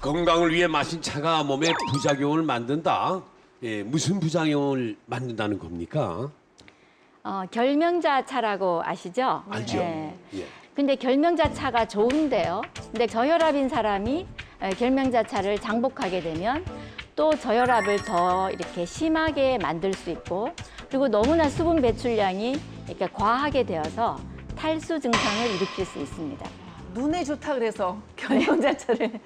건강을 위해 마신 차가 몸에 부작용을 만든다. 예, 무슨 부작용을 만든다는 겁니까? 어, 결명자 차라고 아시죠? 알죠? 예. 예. 근데 결명자 차가 좋은데요. 근데 저혈압인 사람이 에, 결명자 차를 장복하게 되면 또 저혈압을 더 이렇게 심하게 만들 수 있고 그리고 너무나 수분 배출량이 이렇게 과하게 되어서 탈수 증상을 일으킬 수 있습니다. 눈에 좋다 그래서 결명자 차를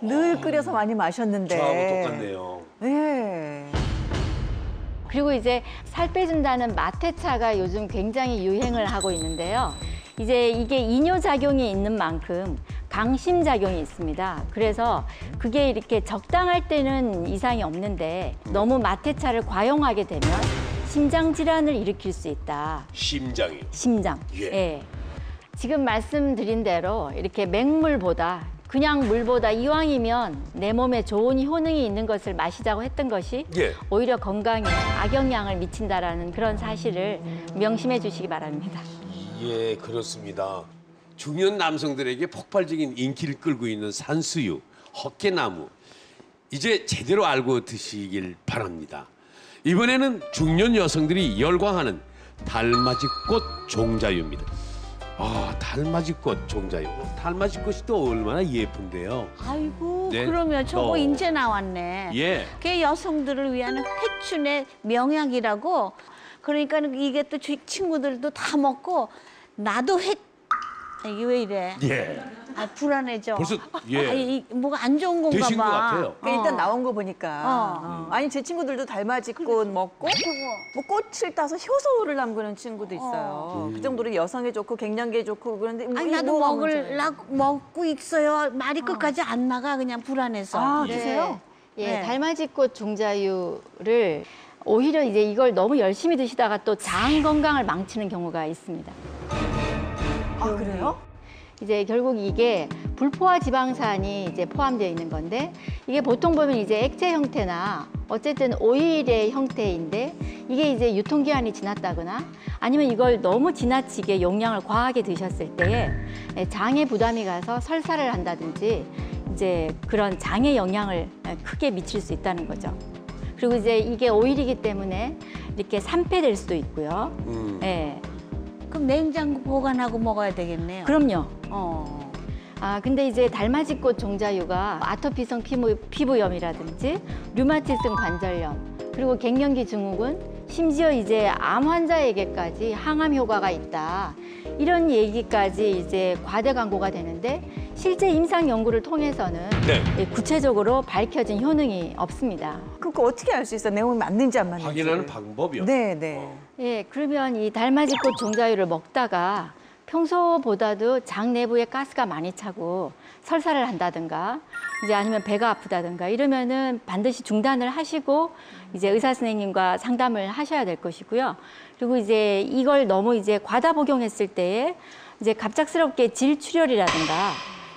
늘 끓여서 많이 마셨는데. 저하고 똑같네요. 네. 그리고 이제 살 빼준다는 마태차가 요즘 굉장히 유행을 하고 있는데요. 이제 이게 이뇨작용이 있는 만큼 강심작용이 있습니다. 그래서 그게 이렇게 적당할 때는 이상이 없는데 너무 마태차를 과용하게 되면 심장 질환을 일으킬 수 있다. 심장이. 심장. 예. 지금 말씀드린 대로 이렇게 맹물보다 그냥 물보다 이왕이면 내 몸에 좋은 효능이 있는 것을 마시자고 했던 것이 예. 오히려 건강에 악영향을 미친다라는 그런 사실을 명심해 주시기 바랍니다. 예, 그렇습니다. 중년 남성들에게 폭발적인 인기를 끌고 있는 산수유, 헛개나무. 이제 제대로 알고 드시길 바랍니다. 이번에는 중년 여성들이 열광하는 달맞이꽃 종자유입니다. 아, 달맞이꽃 종자유. 달맞이꽃이 또 얼마나 예쁜데요. 아이고 네. 그러면 저거 어. 인제 나왔네. 예. 그게 여성들을 위한 회춘의 명약이라고. 그러니까 이게 또 주- 친구들도 다 먹고 나도 회. 아, 이게 왜 이래? 예. 아 불안해져. 벌써, 예. 아, 이, 뭐가 안 좋은 건가 되신 봐. 것 같아요. 그러니까 일단 어. 나온 거 보니까. 어. 어. 아니 제 친구들도 달맞이꽃 먹고 뭐 꽃을 따서 효소를 담그는 친구도 있어요. 그 정도로 여성에 좋고 갱년기에 좋고 그런데 뭐 아니 이게 나도 뭐가 문제예요? 먹을라 먹고 있어요. 말이 끝까지 안 나가 그냥 불안해서. 아, 네. 드세요? 예, 네. 달맞이꽃 종자유를 오히려 이제 이걸 너무 열심히 드시다가 또 장 건강을 망치는 경우가 있습니다. 아 그래요? 이제 결국 이게 불포화 지방산이 이제 포함되어 있는 건데 이게 보통 보면 이제 액체 형태나 어쨌든 오일의 형태인데 이게 이제 유통기한이 지났다거나 아니면 이걸 너무 지나치게 용량을 과하게 드셨을 때에 장에 부담이 가서 설사를 한다든지 이제 그런 장에 영향을 크게 미칠 수 있다는 거죠. 그리고 이제 이게 오일이기 때문에 이렇게 산패될 수도 있고요. 음. 예. 그럼 냉장고 보관하고 먹어야 되겠네요. 그럼요. 어. 아 근데 이제 달맞이꽃 종자유가 아토피성 피부, 피부염이라든지 류마티성 관절염 그리고 갱년기 증후군 심지어 이제 암 환자에게까지 항암 효과가 있다 이런 얘기까지 이제 과대 광고가 되는데 실제 임상 연구를 통해서는 네. 예, 구체적으로 밝혀진 효능이 없습니다. 그거 어떻게 알 수 있어? 내용이 맞는지 안 맞는지. 확인하는 방법이요. 네, 네. 예, 그러면 이 달맞이꽃 종자유를 먹다가 평소보다도 장 내부에 가스가 많이 차고 설사를 한다든가 이제 아니면 배가 아프다든가 이러면은 반드시 중단을 하시고 이제 의사 선생님과 상담을 하셔야 될 것이고요. 그리고 이제 이걸 너무 이제 과다 복용했을 때에 이제 갑작스럽게 질출혈이라든가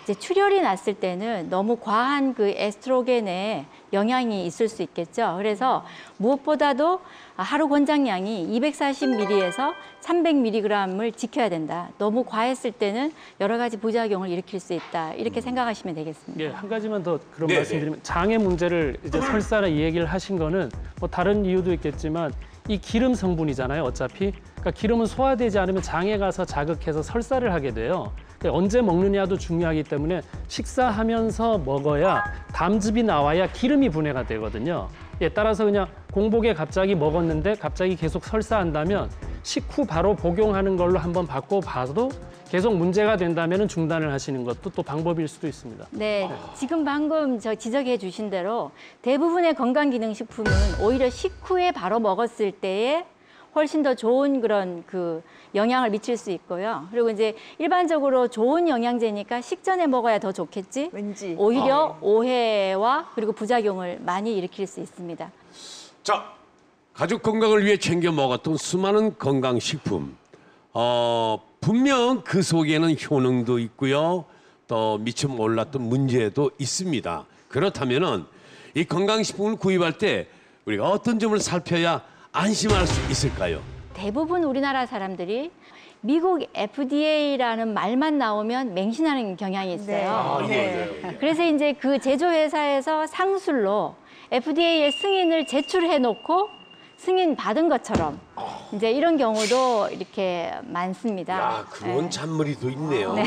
이제 출혈이 났을 때는 너무 과한 그 에스트로겐에 영향이 있을 수 있겠죠. 그래서 무엇보다도 하루 권장량이 240ml에서 300mg을 지켜야 된다. 너무 과했을 때는 여러 가지 부작용을 일으킬 수 있다. 이렇게 생각하시면 되겠습니다. 예, 한 가지만 더 그런 네, 말씀드리면 장의 문제를 이제 설사나 이 얘기를 하신 거는 뭐 다른 이유도 있겠지만 이 기름 성분이잖아요. 어차피 그러니까 기름은 소화되지 않으면 장에 가서 자극해서 설사를 하게 돼요. 근데 언제 먹느냐도 중요하기 때문에 식사하면서 먹어야 담즙이 나와야 기름이 분해가 되거든요. 예, 따라서 그냥 공복에 갑자기 먹었는데 갑자기 계속 설사한다면 식후 바로 복용하는 걸로 한번 바꿔 봐도 계속 문제가 된다면 중단을 하시는 것도 또 방법일 수도 있습니다. 네, 지금 방금 저 지적해 주신 대로 대부분의 건강기능식품은 오히려 식후에 바로 먹었을 때에 훨씬 더 좋은 그런 그 영향을 미칠 수 있고요. 그리고 이제 일반적으로 좋은 영양제니까 식전에 먹어야 더 좋겠지. 왠지. 오히려 오해와 그리고 부작용을 많이 일으킬 수 있습니다. 자, 가족 건강을 위해 챙겨 먹었던 수많은 건강식품. 어, 분명 그 속에는 효능도 있고요. 또 미처 몰랐던 문제도 있습니다. 그렇다면은 이 건강식품을 구입할 때 우리가 어떤 점을 살펴야 안심할 수 있을까요? 대부분 우리나라 사람들이 미국 FDA라는 말만 나오면 맹신하는 경향이 있어요. 아, 네. 예, 맞아요. 예. 그래서 이제 그 제조회사에서 상술로 FDA에 승인을 제출해 놓고 승인 받은 것처럼 이제 이런 경우도 이렇게 많습니다. 야, 그런 네. 잔머리 도 있네요. 네.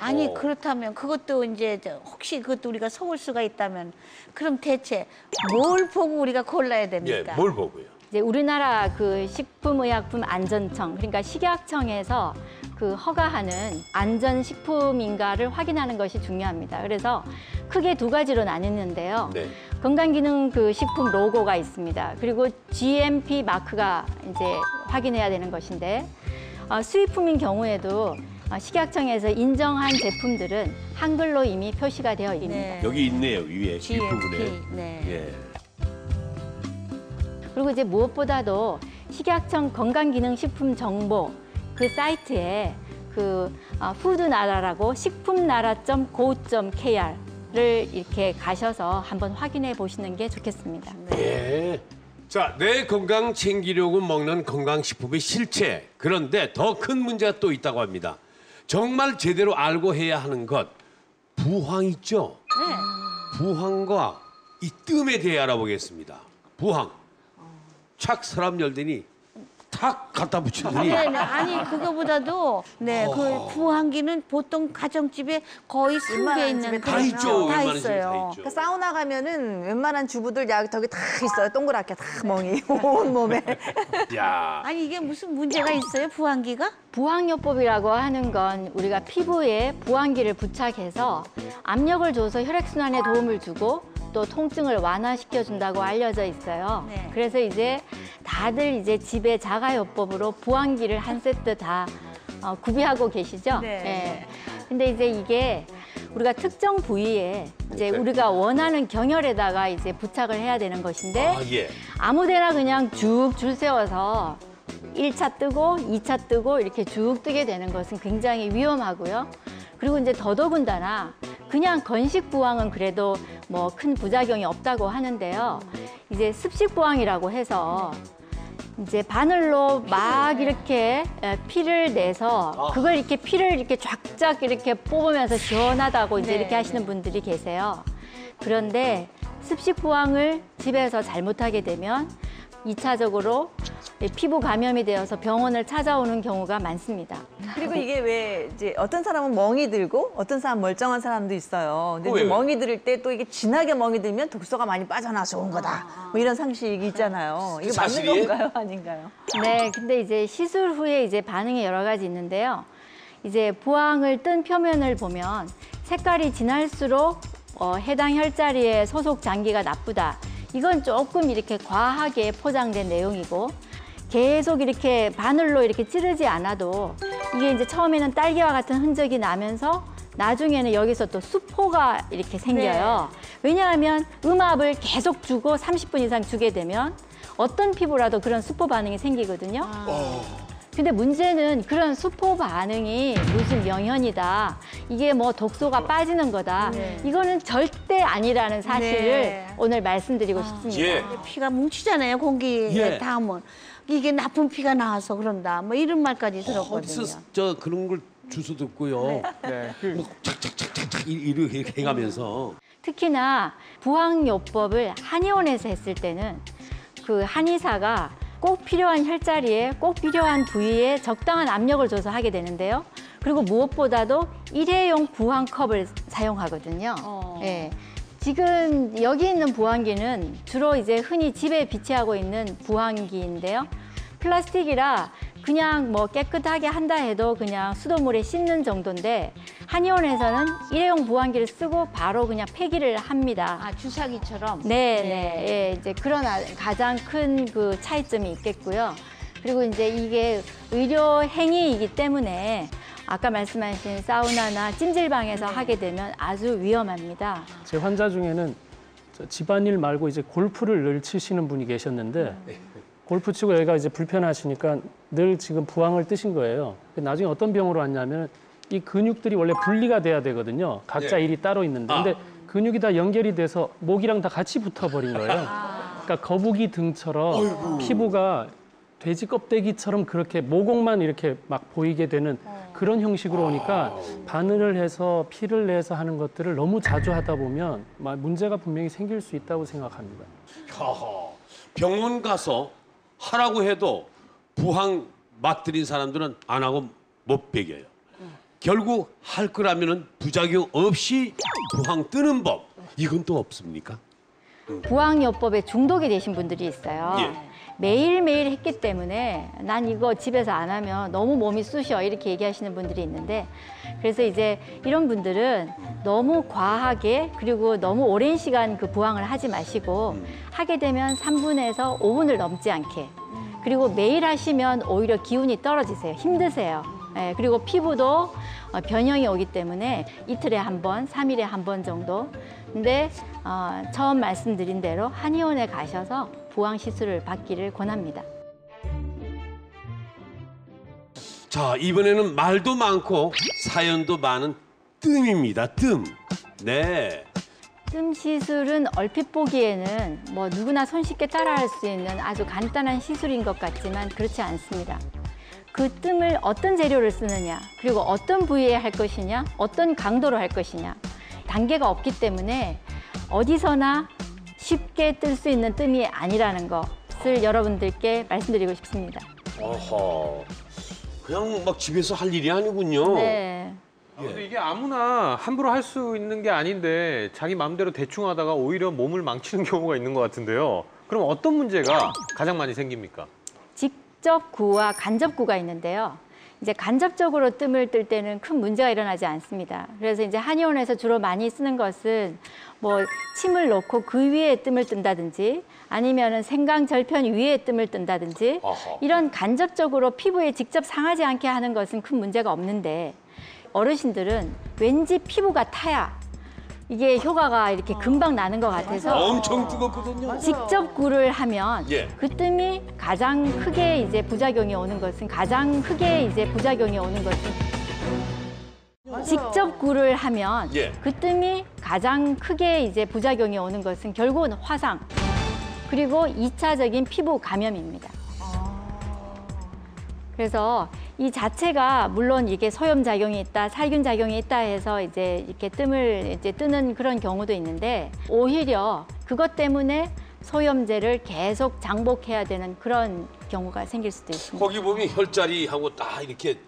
아니 어. 그렇다면 그것도 이제 저 혹시 그것도 우리가 속을 수가 있다면 그럼 대체 뭘 보고 우리가 골라야 예, 됩니까? 뭘 보고요? 이제 우리나라 그 식품의약품 안전청 그러니까 식약청에서 그 허가하는 안전식품인가를 확인하는 것이 중요합니다. 그래서 크게 두 가지로 나뉘는데요. 네. 건강기능 그 식품 로고가 있습니다. 그리고 GMP 마크가 이제 확인해야 되는 것인데 어, 수입품인 경우에도 어, 식약청에서 인정한 제품들은 한글로 이미 표시가 되어 있습니다. 네. 여기 있네요, 위에 뒷부분에. GMP. 네. 예. 그리고 이제 무엇보다도 식약청 건강기능식품 정보 그 사이트에 그 어, 푸드나라라고 식품나라.go.kr을 이렇게 가셔서 한번 확인해 보시는 게 좋겠습니다. 예. 자, 내 건강 챙기려고 먹는 건강식품의 실체. 그런데 더 큰 문제가 또 있다고 합니다. 정말 제대로 알고 해야 하는 것. 부황 있죠? 네. 부황과 이 뜸에 대해 알아보겠습니다. 부황. 착 서랍 열더니 탁 갖다 붙이더니 네, 네. 아니 그거보다도 네, 어. 그 부항기는 보통 가정집에 거의 웬만한 있는 집에 다. 있죠. 다 웬만한 집에 다 있어요. 있죠. 그러니까 사우나 가면은 웬만한 주부들 야 저기 다 있어요. 동그랗게 다 멍이 온 몸에. 야. 아니 이게 무슨 문제가 있어요 부항기가? 부항요법이라고 하는 건 우리가 피부에 부항기를 부착해서 압력을 줘서 혈액순환에 도움을 주고 또 통증을 완화시켜 준다고 알려져 있어요. 네. 그래서 이제 다들 이제 집에 자가 요법으로 부항기를 한 세트 다 어, 구비하고 계시죠? 네. 예. 근데 이제 이게 우리가 특정 부위에 이제 네. 우리가 원하는 경혈에다가 이제 부착을 해야 되는 것인데 아, 예. 아무 데나 그냥 쭉 줄 세워서 1차 뜨고 2차 뜨고 이렇게 쭉 뜨게 되는 것은 굉장히 위험하고요. 그리고 이제 더더군다나 그냥 건식 부항은 그래도 뭐 큰 부작용이 없다고 하는데요. 이제 습식 부항이라고 해서 이제 바늘로 막 이렇게 에, 피를 내서 그걸 이렇게 피를 이렇게 쫙쫙 이렇게 뽑으면서 시원하다고 이제 네, 이렇게 하시는 분들이 계세요. 그런데 습식 부항을 집에서 잘못하게 되면 이차적으로 피부 감염이 되어서 병원을 찾아오는 경우가 많습니다. 그리고 이게 왜 이제 어떤 사람은 멍이 들고 어떤 사람 은 멀쩡한 사람도 있어요. 근데 어, 이제 왜, 왜? 멍이 들때또 이게 진하게 멍이 들면 독소가 많이 빠져나와서 좋은 거다. 뭐 이런 상식이 있잖아요. 이게 맞는 사실이에요? 건가요, 아닌가요? 네, 근데 이제 시술 후에 이제 반응이 여러 가지 있는데요. 이제 부항을 뜬 표면을 보면 색깔이 진할수록 어, 해당 혈자리의 소속 장기가 나쁘다. 이건 조금 이렇게 과하게 포장된 내용이고 계속 이렇게 바늘로 이렇게 찌르지 않아도 이게 이제 처음에는 딸기와 같은 흔적이 나면서 나중에는 여기서 또 수포가 이렇게 생겨요. 왜냐하면 음압을 계속 주고 30분 이상 주게 되면 어떤 피부라도 그런 수포 반응이 생기거든요. 근데 문제는 그런 수포 반응이 무슨 명현이다. 이게 뭐 독소가 빠지는 거다. 이거는 절대 아니라는 사실을 네. 오늘 말씀드리고 싶습니다. 예. 피가 뭉치잖아요 공기에 예. 닿으면 이게 나쁜 피가 나와서 그런다 뭐 이런 말까지 들었거든요. 어디서 저 그런 걸 주워 듣고요. 네, 그뭐 착착착착 이렇게 해가면서 특히나 부항요법을 한의원에서 했을 때는 그 한의사가 꼭 필요한 혈자리에 꼭 필요한 부위에 적당한 압력을 줘서 하게 되는데요. 그리고 무엇보다도 일회용 부항컵을 사용하거든요. 어. 예. 지금 여기 있는 부항기는 주로 이제 흔히 집에 비치하고 있는 부항기인데요. 플라스틱이라 그냥 뭐 깨끗하게 한다 해도 그냥 수돗물에 씻는 정도인데 한의원에서는 일회용 부항기를 쓰고 바로 그냥 폐기를 합니다. 아 주사기처럼. 네, 네, 예, 이제 그런 아- 가장 큰 그 차이점이 있겠고요. 그리고 이제 이게 의료 행위이기 때문에 아까 말씀하신 사우나나 찜질방에서 하게 되면 아주 위험합니다. 제 환자 중에는 저 집안일 말고 이제 골프를 늘 치시는 분이 계셨는데 골프 치고 여기가 이제 불편하시니까 늘 지금 부항을 뜨신 거예요. 나중에 어떤 병으로 왔냐면 이 근육들이 원래 분리가 돼야 되거든요. 각자 네. 일이 따로 있는데 아. 근데 근육이 다 연결이 돼서 목이랑 다 같이 붙어버린 거예요. 그러니까 거북이 등처럼 피부가 돼지 껍데기처럼 그렇게 모공만 이렇게 막 보이게 되는 그런 형식으로 오니까 바늘을 해서 피를 내서 하는 것들을 너무 자주 하다 보면 막 문제가 분명히 생길 수 있다고 생각합니다. 병원 가서 하라고 해도 부항 맞들인 사람들은 안 하고 못 베겨요. 결국 할 거라면은 부작용 없이 부항 뜨는 법 이건 또 없습니까? 부항요법에 중독이 되신 분들이 있어요. 예. 매일매일 했기 때문에 난 이거 집에서 안 하면 너무 몸이 쑤셔 이렇게 얘기하시는 분들이 있는데 그래서 이제 이런 분들은 너무 과하게 그리고 너무 오랜 시간 그 부항을 하지 마시고 하게 되면 3분에서 5분을 넘지 않게 그리고 매일 하시면 오히려 기운이 떨어지세요. 힘드세요. 예, 그리고 피부도 어, 변형이 오기 때문에 이틀에 한 번, 삼일에 한 번 정도. 근데 어, 처음 말씀드린 대로 한의원에 가셔서 부항 시술을 받기를 권합니다. 자 이번에는 말도 많고 사연도 많은 뜸입니다. 뜸. 네. 뜸 시술은 얼핏 보기에는 뭐 누구나 손쉽게 따라할 수 있는 아주 간단한 시술인 것 같지만 그렇지 않습니다. 그 뜸을 어떤 재료를 쓰느냐, 그리고 어떤 부위에 할 것이냐, 어떤 강도로 할 것이냐, 단계가 없기 때문에 어디서나 쉽게 뜰 수 있는 뜸이 아니라는 것을 여러분들께 말씀드리고 싶습니다. 어허. 그냥 막 집에서 할 일이 아니군요. 네. 아, 근데 이게 아무나 함부로 할 수 있는 게 아닌데 자기 마음대로 대충 하다가 오히려 몸을 망치는 경우가 있는 것 같은데요. 그럼 어떤 문제가 가장 많이 생깁니까? 직접구와 간접구가 있는데요. 이제 간접적으로 뜸을 뜰 때는 큰 문제가 일어나지 않습니다. 그래서 이제 한의원에서 주로 많이 쓰는 것은 뭐 침을 놓고 그 위에 뜸을 뜬다든지 아니면은 생강 절편 위에 뜸을 뜬다든지 아하. 이런 간접적으로 피부에 직접 상하지 않게 하는 것은 큰 문제가 없는데 어르신들은 왠지 피부가 타야 이게 효과가 이렇게 금방 나는 것 같아서 엄청 뜨겁거든요. 직접 굴을 하면 예. 그 뜸이 가장 크게 이제 부작용이 오는 것은 가장 크게 이제 부작용이 오는 것은 직접 굴을 하면 예. 그 뜸이 가장 크게 이제 부작용이 오는 것은 결국은 화상 그리고 이차적인 피부 감염입니다. 그래서 이 자체가 물론 이게 소염 작용이 있다, 살균 작용이 있다 해서 이제 이렇게 뜸을 이제 뜨는 그런 경우도 있는데 오히려 그것 때문에 소염제를 계속 장복해야 되는 그런 경우가 생길 수도 있습니다. 거기 보면 혈자리하고 딱 이렇게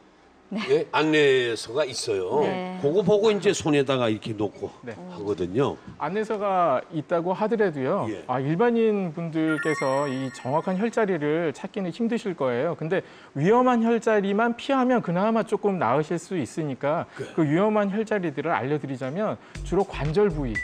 예, 안내서가 있어요. 네. 그거 보고 이제 손에다가 이렇게 놓고 네. 하거든요. 안내서가 있다고 하더라도요. 예. 아, 일반인 분들께서 이 정확한 혈자리를 찾기는 힘드실 거예요. 근데 위험한 혈자리만 피하면 그나마 조금 나으실 수 있으니까 그 위험한 혈자리들을 알려드리자면 주로 관절 부위.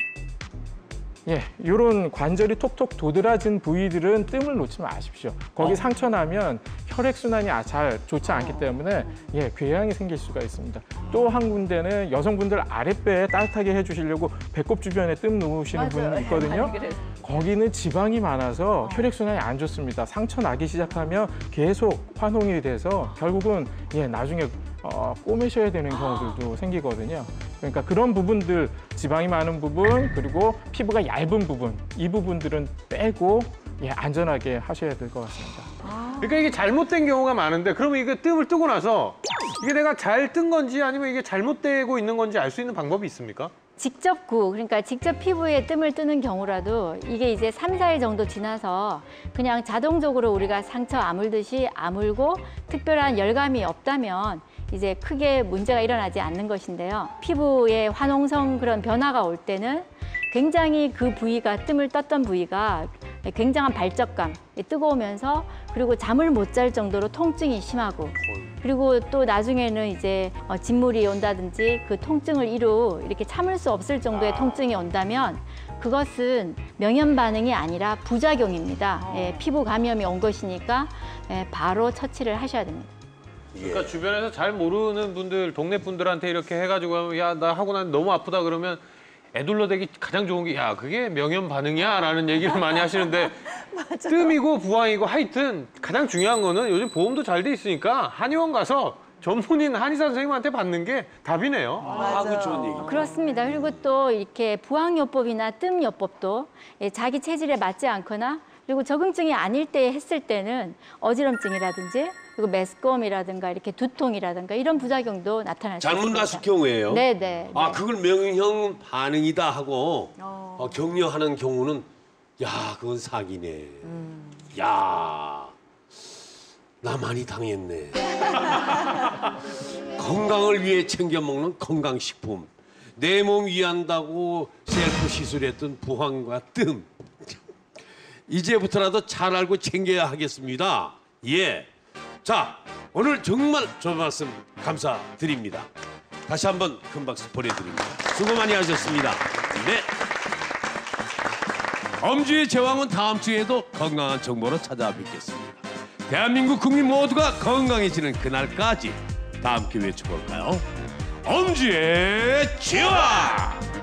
예, 이런 관절이 톡톡 도드라진 부위들은 뜸을 놓지 마십시오. 거기 상처 나면 혈액 순환이 아- 잘 좋지 않기 때문에 예, 궤양이 생길 수가 있습니다. 또 한 군데는 여성분들 아랫배에 따뜻하게 해주시려고 배꼽 주변에 뜸 놓으시는 분이 있거든요. 거기는 지방이 많아서 혈액 순환이 안 좋습니다. 상처 나기 시작하면 계속 환홍이 돼서 결국은 예, 나중에 어, 꼬매셔야 되는 경우들도 생기거든요. 그러니까 그런 부분들 지방이 많은 부분 그리고 피부가 얇은 부분 이 부분들은 빼고 예, 안전하게 하셔야 될 것 같습니다. 그러니까 이게 잘못된 경우가 많은데 그러면 이게 뜸을 뜨고 나서 이게 내가 잘 뜬 건지 아니면 이게 잘못되고 있는 건지 알 수 있는 방법이 있습니까? 직접 구, 그러니까 직접 피부에 뜸을 뜨는 경우라도 이게 이제 삼사일 정도 지나서 그냥 자동적으로 우리가 상처 아물듯이 아물고 특별한 열감이 없다면 이제 크게 문제가 일어나지 않는 것인데요. 피부에 화농성 그런 변화가 올 때는 굉장히 그 부위가 뜸을 떴던 부위가 굉장한 발적감, 뜨거우면서 그리고 잠을 못 잘 정도로 통증이 심하고 그리고 또 나중에는 이제 어, 진물이 온다든지 그 통증을 이루 이렇게 참을 수 없을 정도의 통증이 온다면 그것은 명현 반응이 아니라 부작용입니다. 예, 피부 감염이 온 것이니까 예, 바로 처치를 하셔야 됩니다. 그러니까 주변에서 잘 모르는 분들, 동네 분들한테 이렇게 해가지고 야나 하고 난 너무 아프다 그러면 애둘러대기 가장 좋은 게 야 그게 명현 반응이야 라는 얘기를 많이 하시는데 뜸이고 부항이고 하여튼 가장 중요한 거는 요즘 보험도 잘 돼 있으니까 한의원 가서 전문인 한의사 선생님한테 받는 게 답이네요. 아, 그 좋은 얘기. 그렇습니다. 그리고 또 이렇게 부항요법이나 뜸요법도 예, 자기 체질에 맞지 않거나 그리고 적응증이 아닐 때 했을 때는 어지럼증이라든지 그리고 메스꺼움이라든가 이렇게 두통이라든가 이런 부작용도 나타날 수 있습니다. 났을 경우에요. 네, 네. 아 네. 그걸 명형 반응이다 하고 어. 어, 격려하는 경우는 야 그건 사기네. 음. 야. 나 많이 당했네. 건강을 위해 챙겨 먹는 건강식품. 내 몸 위한다고 셀프 시술했던 부항과 뜸. 이제부터라도 잘 알고 챙겨야 하겠습니다. 예. 자, 오늘 정말 좋은 말씀 감사드립니다. 다시 한번 큰 박수 보내드립니다. 수고 많이 하셨습니다. 네. 엄주의 제왕은 다음 주에도 건강한 정보로 찾아뵙겠습니다. 대한민국 국민 모두가 건강해지는 그날까지 다 함께 외쳐볼까요? 엄주의 제왕!